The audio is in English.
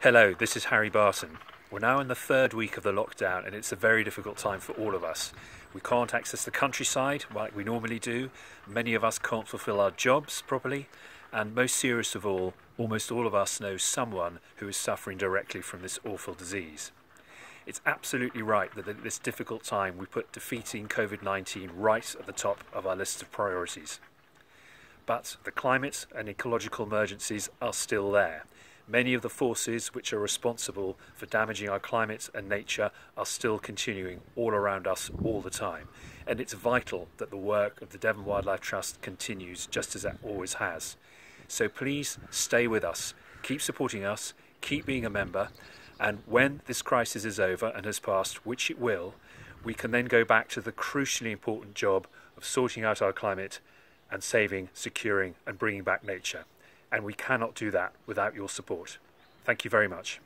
Hello, this is Harry Barton. We're now in the third week of the lockdown and it's a very difficult time for all of us. We can't access the countryside like we normally do. Many of us can't fulfill our jobs properly. And most serious of all, almost all of us know someone who is suffering directly from this awful disease. It's absolutely right that at this difficult time we put defeating COVID 19 right at the top of our list of priorities. But the climate and ecological emergencies are still there. Many of the forces which are responsible for damaging our climate and nature are still continuing all around us all the time. And it's vital that the work of the Devon Wildlife Trust continues just as it always has. So please stay with us, keep supporting us, keep being a member, and when this crisis is over and has passed, which it will, we can then go back to the crucially important job of sorting out our climate and saving, securing, and bringing back nature. And we cannot do that without your support. Thank you very much.